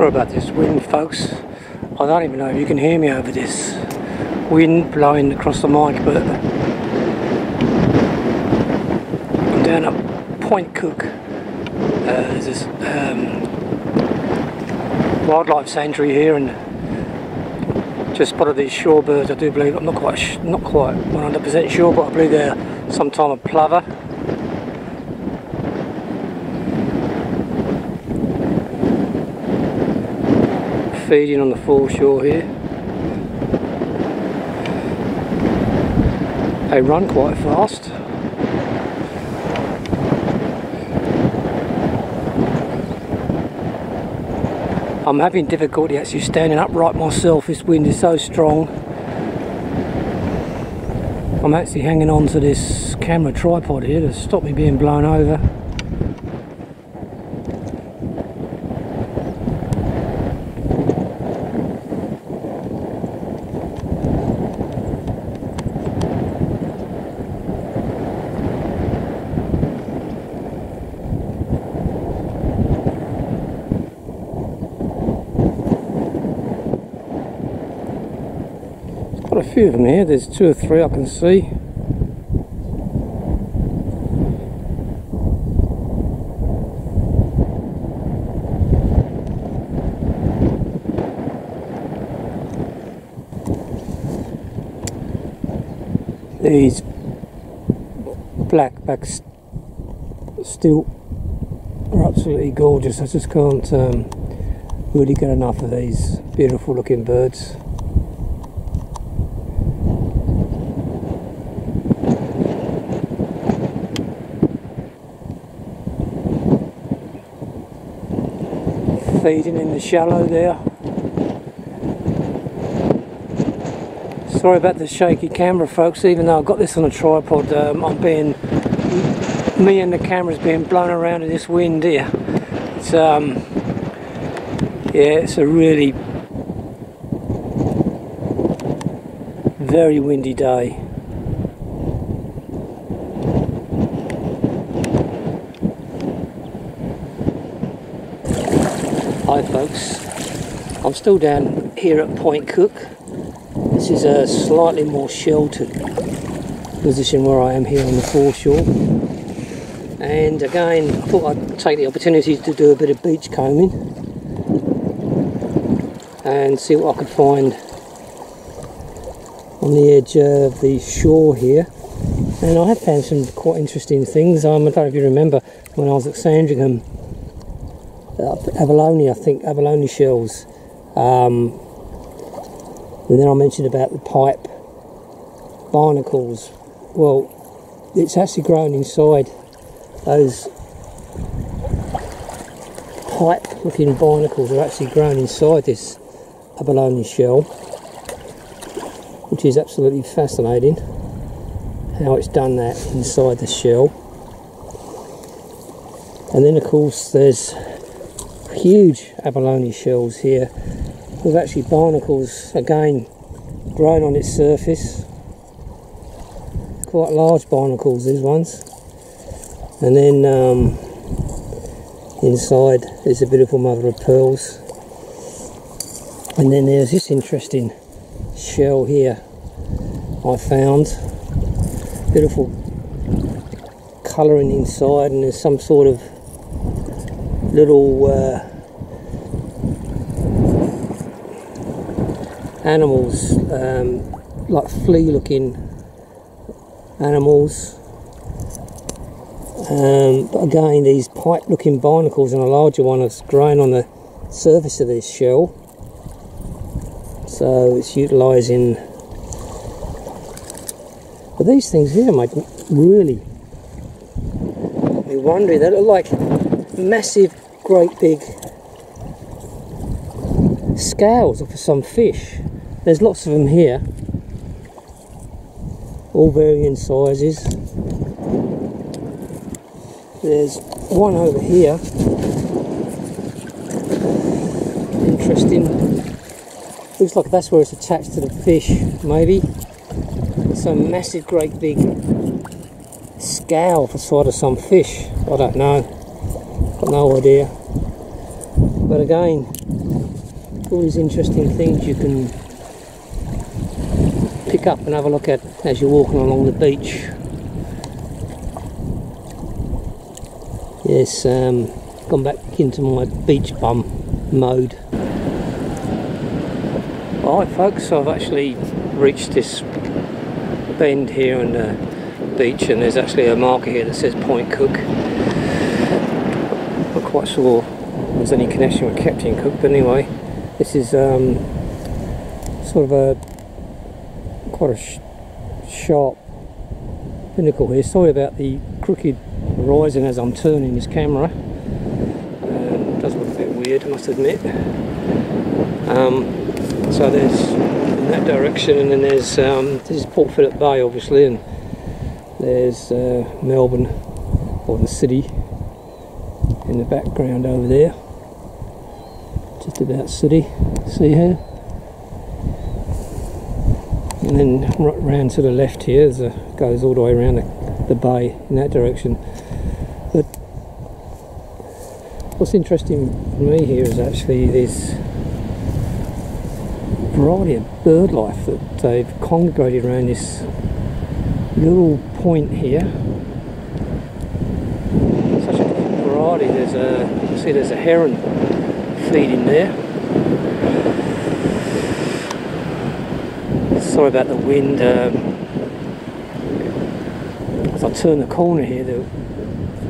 Sorry about this wind, folks. I don't even know if you can hear me over this wind blowing across the mic, but I'm down at Point Cook. Uh, there's this um, wildlife sanctuary here, and just spotted these shorebirds. I do believe I'm not quite not quite 100% sure, but I believe they're some type of plover. Feeding on the foreshore here. They run quite fast. I'm having difficulty actually standing upright myself, this wind is so strong. I'm actually hanging on to this camera tripod here to stop me being blown over. A few of them here, there's two or three I can see. These black backs still are absolutely gorgeous. I just can't um, really get enough of these beautiful looking birds. Feeding in the shallow there. Sorry about the shaky camera folks, even though I've got this on a tripod, um, I'm being, me and the camera's being blown around in this wind here. It's, um, yeah, it's a really very windy day. Hi folks, I'm still down here at Point Cook. This is a slightly more sheltered position where I am here on the foreshore. And again, I thought I'd take the opportunity to do a bit of beach combing and see what I could find on the edge of the shore here. And I have found some quite interesting things. Um, I don't know if you remember when I was at Sandringham abalone, I think, abalone shells. Um, and then I mentioned about the pipe barnacles. Well, it's actually grown inside those pipe looking barnacles are actually grown inside this abalone shell, which is absolutely fascinating how it's done that inside the shell. And then, of course, there's huge abalone shells here. With actually barnacles again growing on its surface. Quite large barnacles these ones. And then um, inside there's a beautiful mother of pearls. And then there's this interesting shell here I found. Beautiful colouring inside and there's some sort of little uh, animals, um, like flea looking animals. Um, but again, these pipe looking barnacles and a larger one is growing on the surface of this shell. So it's utilising. But these things here make really me wondering. They look like massive, great big scales off of some fish. There's lots of them here, all varying sizes. There's one over here, interesting. Looks like that's where it's attached to the fish, maybe. Some massive, great big scale for sort of some fish. I don't know, got no idea. But again, all these interesting things you can pick up and have a look at as you're walking along the beach. Yes, um, gone back into my beach bum mode. Alright folks, I've actually reached this bend here on the beach and there's actually a marker here that says Point Cook. Not quite sure there's any connection with Captain Cook, but anyway, this is um, sort of a quite a sh sharp pinnacle here. Sorry about the crooked horizon as I'm turning this camera. Um, does look a bit weird, I must admit. Um, so there's in that direction, and then there's um, this is Port Phillip Bay, obviously, and there's uh, Melbourne or the city in the background over there. Just about city. See here? And then right round to the left here, a, goes all the way around the, the bay in that direction. But what's interesting for me here is actually this variety of bird life that they've congregated around this little point here. Such a different variety. There's a, you can see there's a heron feeding there. Sorry about the wind. Um, as I turn the corner here, they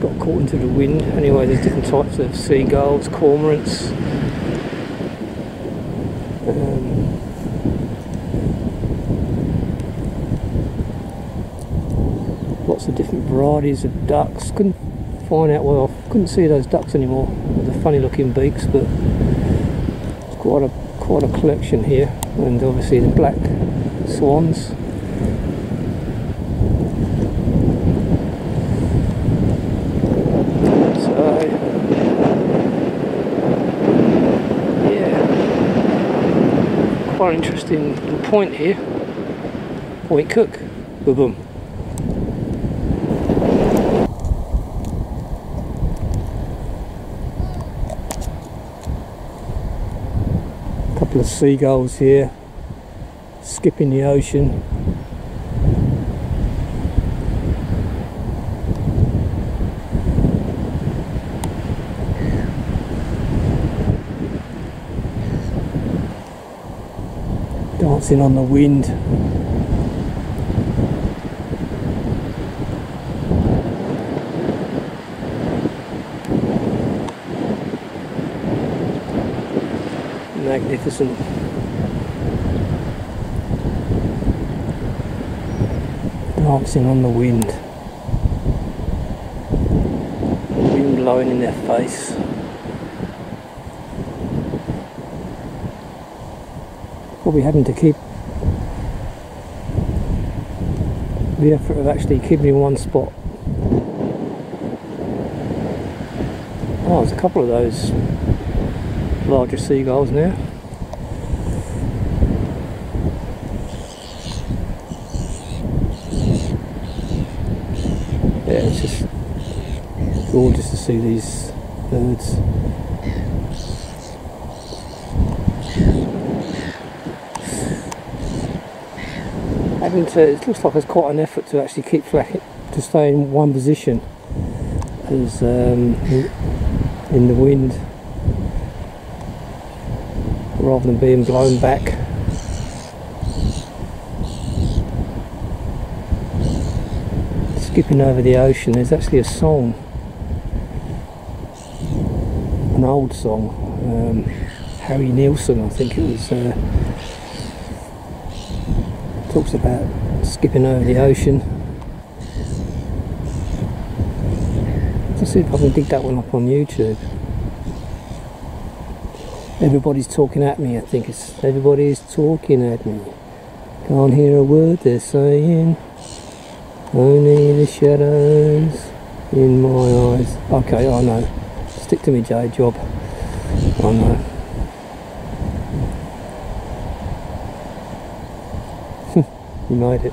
got caught into the wind. Anyway, there's different types of seagulls, cormorants. Um, lots of different varieties of ducks. Couldn't find out well. Couldn't see those ducks anymore. With the funny looking beaks, but it's quite a quite a collection here, and obviously the black swans. So yeah, quite an interesting point here. Point Cook. Boom boom. Couple of seagulls here skipping the ocean. Dancing on the wind dancing on the wind. Wind blowing in their face probably having to keep the effort of actually keeping in one spot. Oh there's a couple of those larger seagulls now. Yeah, it's just gorgeous to see these birds. Having to, it looks like there's quite an effort to actually keep flat, to stay in one position as um, in the wind rather than being blown back. Skipping over the ocean, there's actually a song, an old song, um, Harry Nilsson, I think it was, uh, talks about skipping over the ocean. Let's see if I can dig that one up on YouTube. Everybody's talking at me I think it's everybody's talking at me. Can't hear a word they're saying only the shadows in my eyes. Okay I know. Stick to me J job. I know. You made it